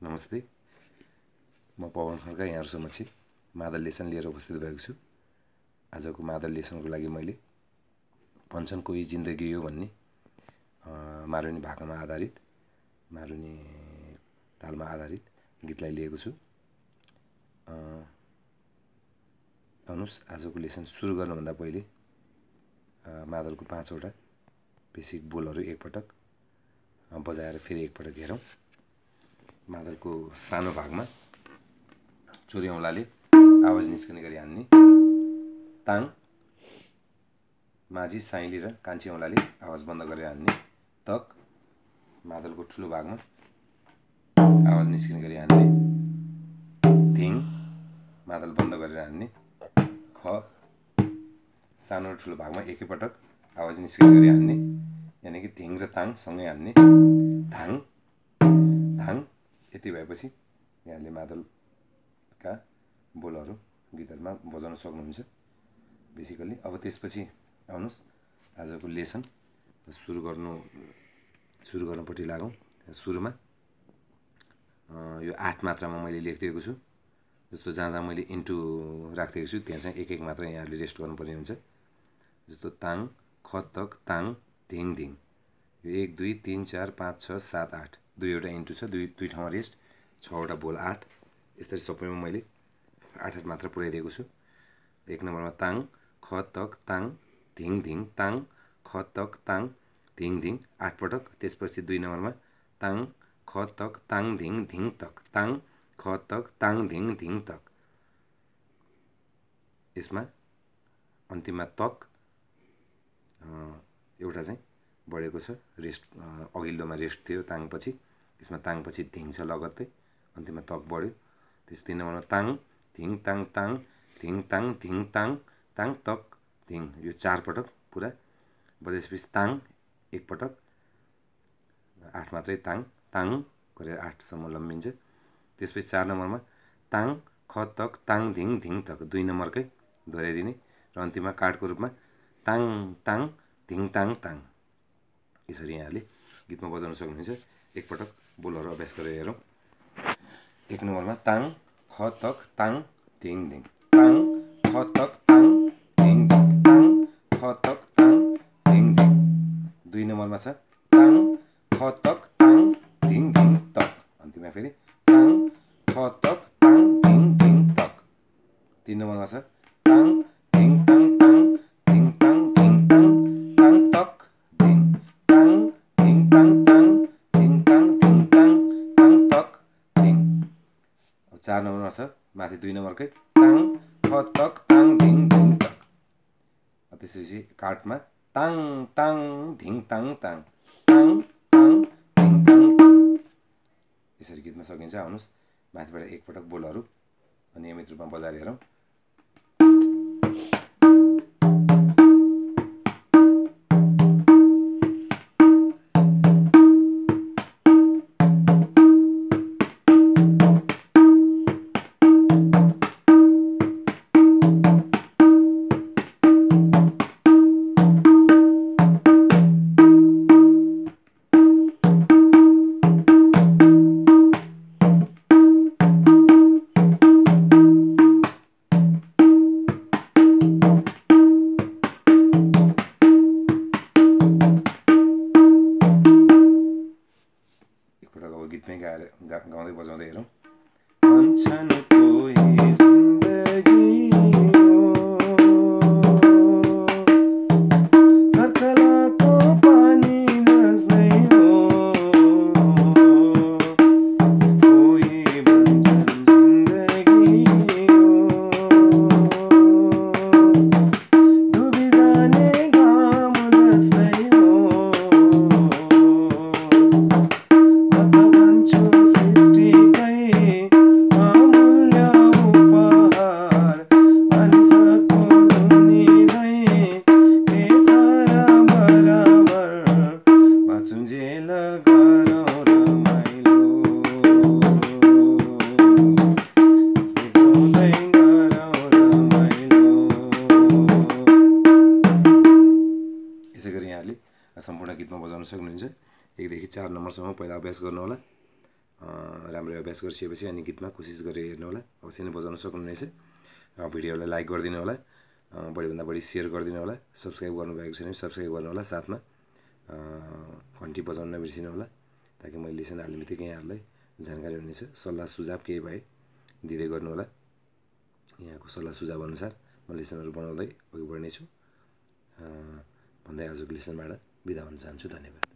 नमस्ते। म पवन खड्का यहाँहरू समक्ष मादल लेसन लिएर उपस्थित भएको छु। आजको मादल लेसनको लागि मैले भन्छन् कोही जिन्दगी हो भन्ने मारुनी भाकामा आधारित मारुनी तालमा आधारित गीतलाई लिएको छु। आउनुहोस् आजको लेसन सुरु गर्नुभन्दा पहिले मादलको पाँचवटा बेसिक बोलहरू एकपटक बजाएर फेरि एकपटक हेरौँ। मादलको सानो भागमा चोरी औँलाले आवाज निस्कने गरी हान्ने। ताङ माझी साइली र कान्छी औँलाले आवाज बन्द गरेर हान्ने। तक मादलको ठुलो भागमा आवाज निस्किने गरी हान्ने। थिङ मादल बन्द गरेर हान्ने। ख सानो र ठुलो भागमा एकैपटक आवाज निस्किने गरी हान्ने। यानि कि धिङ र ताङ सँगै हान्ने। धाङ धाङ यति भएपछि यहाँले मादलका बोलहरू गीतहरूमा बजाउन सक्नुहुन्छ। बेसिकल्ली अब त्यसपछि आउनुहोस्। आजको लेसन सुरु गर्नु सुरु गर्नुपट्टि लागौँ। सुरुमा यो आठ मात्रामा मैले लेखिदिएको छु। जस्तो जहाँ जहाँ मैले इन्टु राखिदिएको छु त्यहाँ चाहिँ एक एक मात्रा यहाँहरूले रेस्ट गर्नुपर्ने हुन्छ। जस्तो ताङ खतक ताङ धिङ धिङ। यो एक दुई तिन चार पाँच छ सात आठ। दुईवटा इन्टु छ दुई दुई ठाउँमा रेस्ट छवटा बोल आठ। यसरी सबैमा मैले आठ आठ मात्र पुऱ्याइदिएको छु। एक नम्बरमा ताङ ख तक ताङ धिङ धिङ ताङ ख तक ताङ धिङ धिङ आठपटक त्यसपछि दुई नम्बरमा ताङ ख तक ताङ धिङ धिङ तक ताङ ख तक ताङ धिङ धिङ तक। यसमा अन्तिममा तक एउटा चाहिँ बढेको छ। रेस्ट अघिल्लोमा रेस्ट थियो ताङपछि। यसमा ताङपछि धिङ छ लगत्तै। अन्तिममा तक बढ्यो। त्यस तिन नम्बरमा ताङ धिङ ताङ ताङ धिङ ताङ धिङ ताङ ताङ तक धिङ। यो चारपटक पुरा। बजाएपछि ताङ एकपटक आठ मात्रै ताङ ताङ गरेर आठसम्म लम्बिन्छ। त्यसपछि चार नम्बरमा ताङ ख तक ताङ धिङ धिङ तक। दुई नम्बरकै दोहोऱ्याइदिने। र अन्तिममा कार्डको रूपमा ताङ ताङ धिङ ताङ ताङ। यसरी यहाँले गीतमा बजाउन सक्नुहुन्छ। एकपटक बोलहरू अभ्यास गरेर हेरौँ। एक नम्बरमा ताङ ख तक ताङ धिङ धिङ ताङ ख तक ताङ धिङ ताङ ख तक ताङ धिङ धिङ दुई नम्बरमा छ ताङ ख तक ताङ धिङ धिङ तक। अन्तिममा फेरि ताङ ख तक ताङ धिङ धिङ तक। तिन नम्बरमा छ चार नम्बरमा छ माथि दुई नम्बरकै ताङ ख तक ताङ धिङ धिङ तक। त्यसपछि काठमा ताङ ताङ धिङ ताङ ताङ। ताङ ताङ धिङ ताङ यसरी गीतमा सकिन्छ आउनुहोस्। माथिबाट एकपटक बोलहरू नियमित रूपमा बजाएर हेरौँ। गीतमै गाएर गाउँदै बजाउँदै हेरौँ कोही गरी यहाँले सम्पूर्ण गीतमा बजाउन सक्नुहुन्छ। एकदेखि चार नम्बरसम्म पहिला अभ्यास गर्नुहोला। राम्रो अभ्यास गरिसकेपछि अनि गीतमा कोसिस गरेर हेर्नु होला अवश्य नै बजाउन सक्नुहुनेछ। भिडियोलाई लाइक गरिदिनु होला बढीभन्दा बढी सेयर गरिदिनु होला सब्सक्राइब गर्नुभएको छैन सब्सक्राइब गर्नु होला साथमा घन्टी बजाउन नबिर्सिनु होला ताकि मैले लेसन हाल्ने बित्तिकै यहाँहरूलाई जानकारी हुनेछ। सल्लाह सुझाव केही भए दिँदै गर्नु होला यहाँको सल्लाह सुझाव अनुसार म लेसनहरू बनाउँदै अघि बढ्नेछु। भन्दै आजको लेसनबाट बिदा हुन चाहन्छु धन्यवाद।